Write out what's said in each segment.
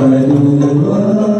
I do.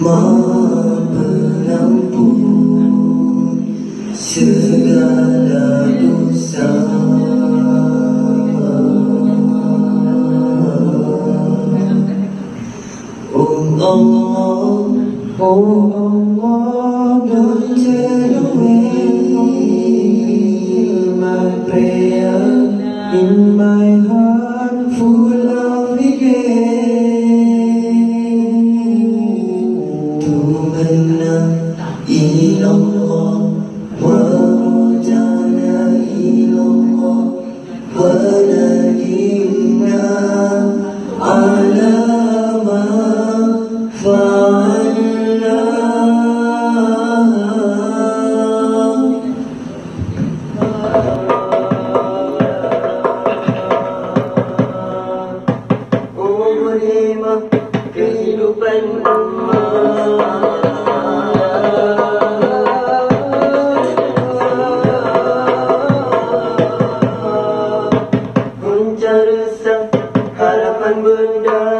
Mama. Ô ông ngó đôi chân em My prayer in my heart full of regret merema kehidupan rumah Menca resah harapan berdarah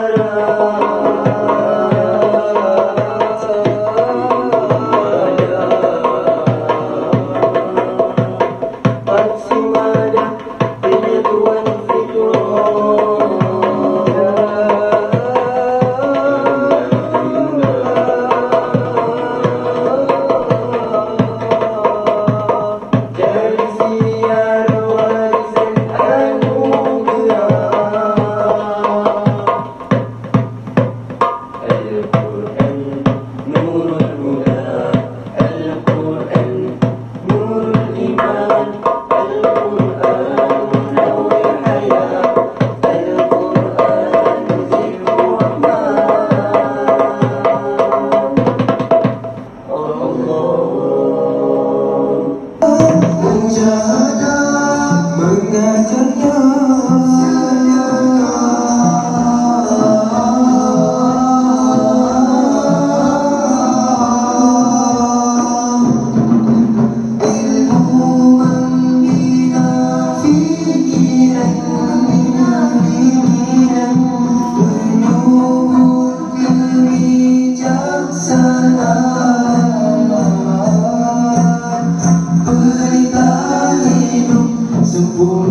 por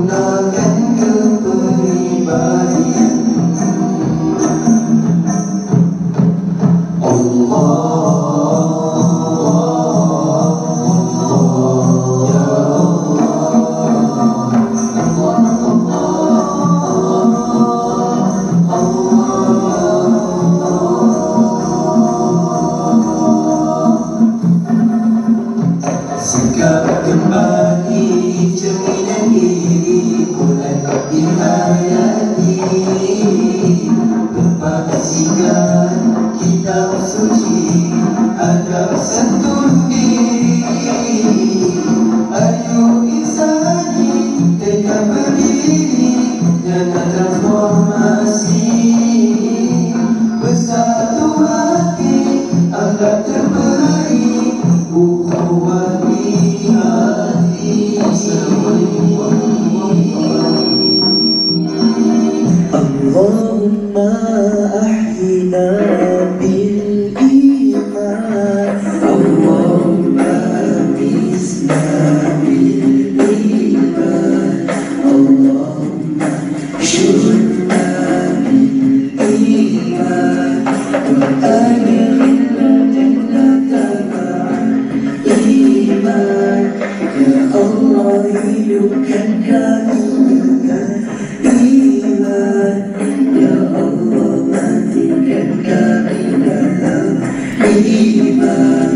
Luken kami dengan ibadah Ya Allah, lukan kami dalam ibadah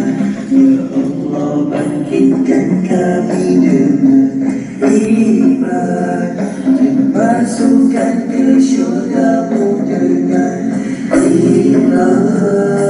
Ya Allah, baktikan kami dengan ibadah Masukkan ke syurga mu dengan iman.